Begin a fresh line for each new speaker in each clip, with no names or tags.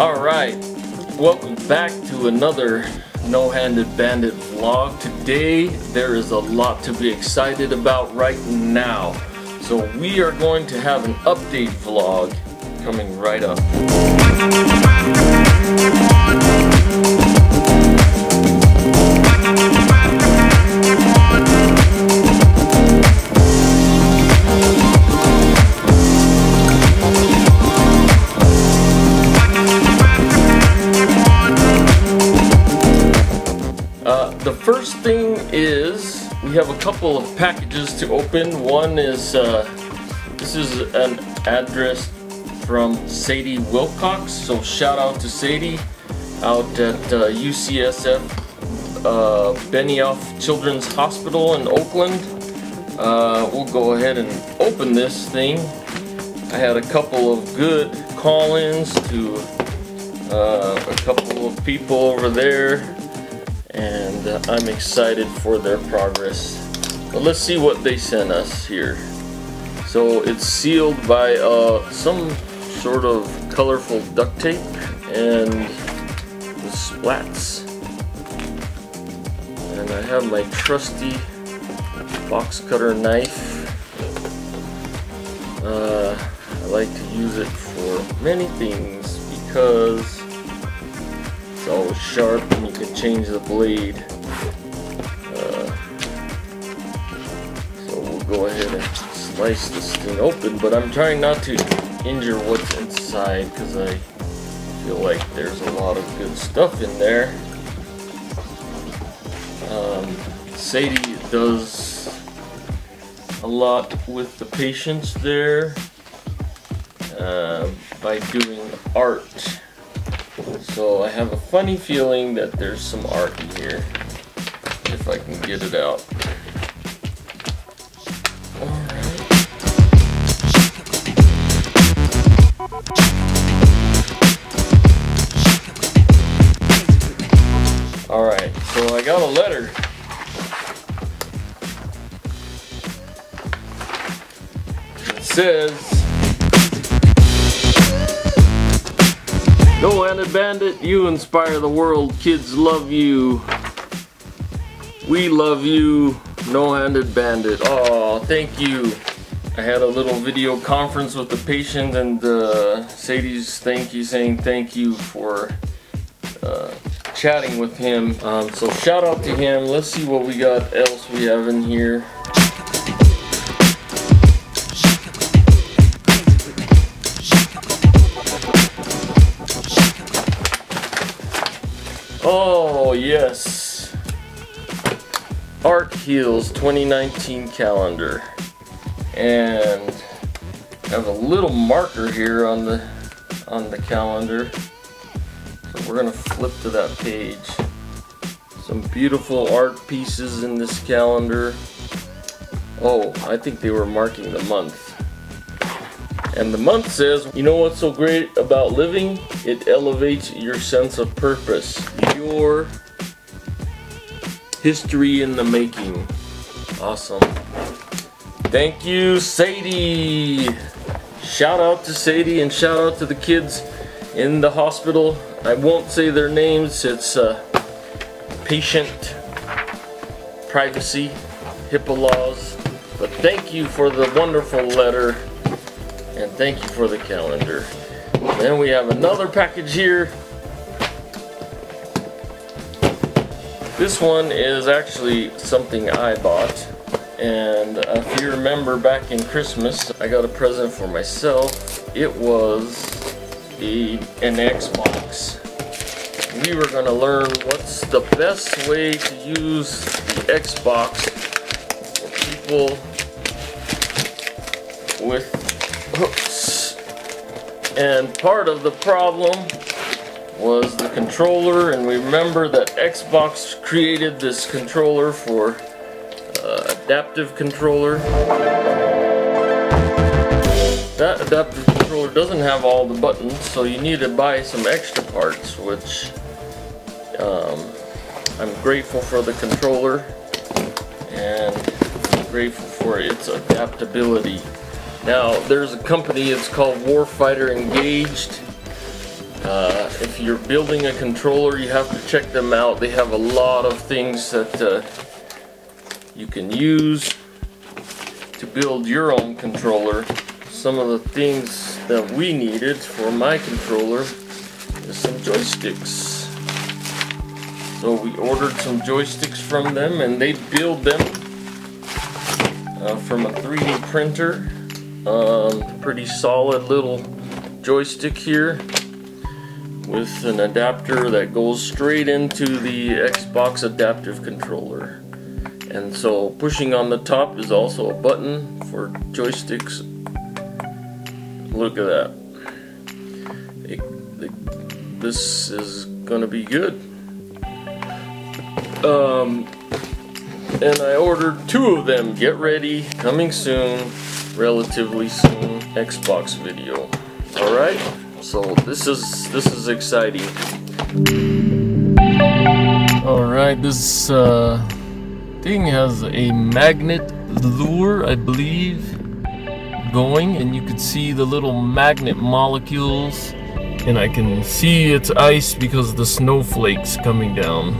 Alright, welcome back to another No-Handed Bandit vlog. Today there is a lot to be excited about right now. So we are going to have an update vlog coming right up. We have a couple of packages to open. One is uh, this is an address from Sadie Wilcox. So shout out to Sadie out at uh, UCSF uh, Benioff Children's Hospital in Oakland. Uh, we'll go ahead and open this thing. I had a couple of good call-ins to uh, a couple of people over there and uh, I'm excited for their progress. But let's see what they sent us here. So it's sealed by uh, some sort of colorful duct tape and the splats. And I have my trusty box cutter knife. Uh, I like to use it for many things because it's always sharp and you can change the blade. Uh, so we'll go ahead and slice this thing open, but I'm trying not to injure what's inside because I feel like there's a lot of good stuff in there. Um, Sadie does a lot with the patients there uh, by doing art. So I have a funny feeling that there's some art in here. If I can get it out. Alright, so I got a letter. It says No-handed bandit, you inspire the world. Kids love you. We love you. No-handed bandit. Oh, thank you. I had a little video conference with the patient and uh, Sadie's thank you saying thank you for uh, chatting with him. Um, so shout out to him. Let's see what we got else we have in here. Oh, yes. Art Heals 2019 calendar. And I have a little marker here on the on the calendar. So we're gonna flip to that page. Some beautiful art pieces in this calendar. Oh, I think they were marking the month. And the month says, you know what's so great about living? It elevates your sense of purpose. Your history in the making. Awesome. Thank you, Sadie. Shout out to Sadie and shout out to the kids in the hospital. I won't say their names. It's uh, patient privacy, HIPAA laws. But thank you for the wonderful letter and thank you for the calendar. Then we have another package here. This one is actually something I bought. And uh, if you remember back in Christmas, I got a present for myself. It was a, an Xbox. We were to learn what's the best way to use the Xbox for people with hooks. And part of the problem was the controller and we remember that Xbox created this controller for uh, adaptive controller. That adaptive controller doesn't have all the buttons so you need to buy some extra parts which um, I'm grateful for the controller and grateful for its adaptability. Now, there's a company, it's called Warfighter Engaged. Uh, if you're building a controller, you have to check them out. They have a lot of things that uh, you can use to build your own controller. Some of the things that we needed for my controller is some joysticks. So we ordered some joysticks from them and they build them uh, from a 3D printer. Um, pretty solid little joystick here with an adapter that goes straight into the Xbox adaptive controller. And so pushing on the top is also a button for joysticks. Look at that. It, it, this is gonna be good. Um, and I ordered two of them. Get ready, coming soon, relatively soon, Xbox video. All right. So this is this is exciting. All right, this uh, thing has a magnet lure, I believe, going, and you can see the little magnet molecules, and I can see it's ice because the snowflakes coming down.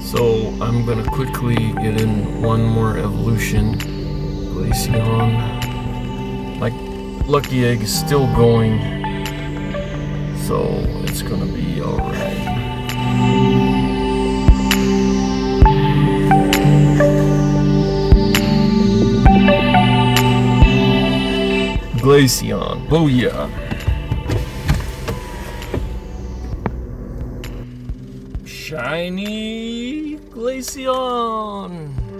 So I'm gonna quickly get in one more evolution. Glaceon. My lucky egg is still going so it's gonna be alright. Glaceon, oh booyah! Shiny Glaceon!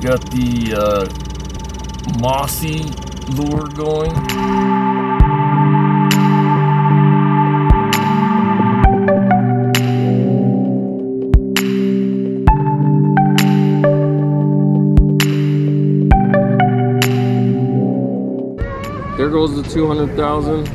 Got the uh, mossy lure going. There goes the 200,000.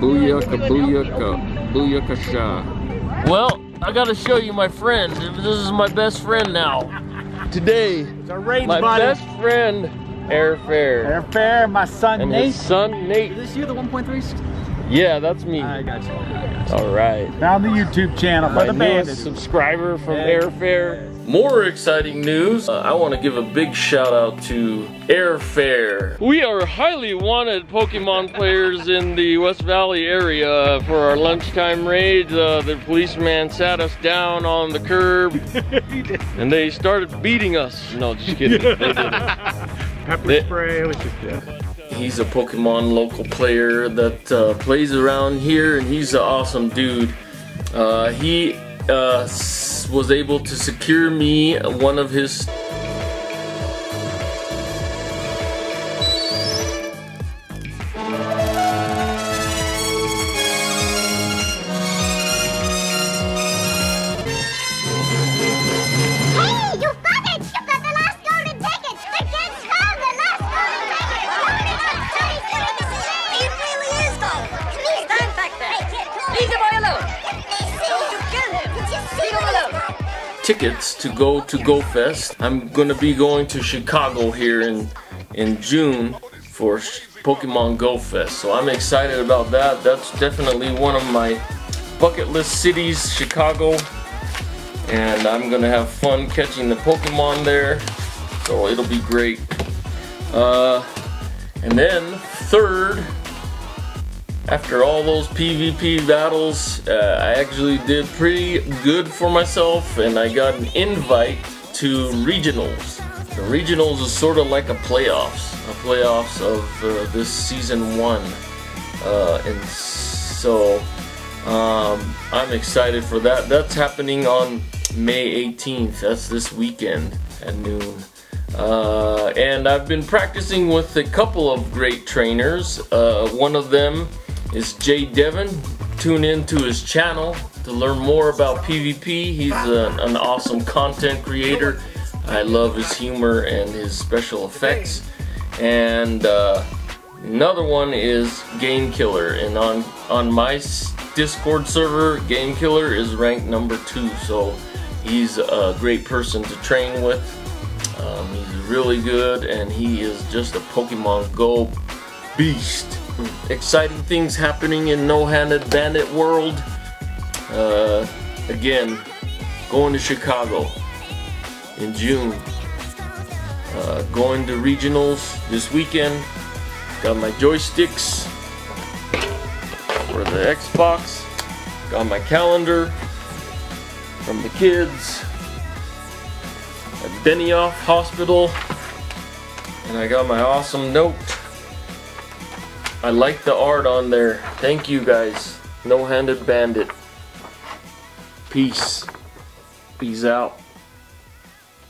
Booyaka, booyaka, booyaka sha. Well, I gotta show you my friend. This is my best friend now today. my
buddy.
best friend, Airfare.
Airfare, my son
and
Nate.
His son Nate.
Is this you, the 1.3?
Yeah, that's me.
I got you. I got you.
All right.
Found the YouTube channel
my
for the
newest subscriber from yeah. Airfare. More exciting news. Uh, I want to give a big shout out to Airfare. We are highly wanted Pokemon players in the West Valley area for our lunchtime raid. Uh, the policeman sat us down on the curb and they started beating us. No, just kidding.
Pepper they, spray, it was just yeah.
He's a Pokemon local player that uh, plays around here and he's an awesome dude. Uh, he uh, was able to secure me one of his tickets to go to GoFest. I'm gonna be going to Chicago here in in June for Pokemon Go Fest. So I'm excited about that. That's definitely one of my bucket list cities, Chicago. And I'm gonna have fun catching the Pokemon there. So it'll be great. Uh, and then third, after all those PvP battles, uh, I actually did pretty good for myself and I got an invite to regionals. The regionals is sort of like a playoffs, a playoffs of uh, this season one. Uh, and so um, I'm excited for that. That's happening on May 18th. That's this weekend at noon. Uh, and I've been practicing with a couple of great trainers. Uh, one of them is Jay Devon. Tune in to his channel to learn more about PvP. He's a, an awesome content creator. I love his humor and his special effects. And uh, Another one is Game Killer, and on on my Discord server, Game Killer is ranked number two, so he's a great person to train with. Um, he's really good, and he is just a Pokemon Go beast. Exciting things happening in No Handed Bandit world. Uh, again, going to Chicago in June. Uh, going to regionals this weekend. Got my joysticks for the Xbox. Got my calendar from the kids at Benioff Hospital. And I got my awesome note. I like the art on there. Thank you guys. No-handed bandit. Peace. Peace out.